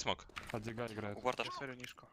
Смог. От играет. У борта Я смотрю нишку.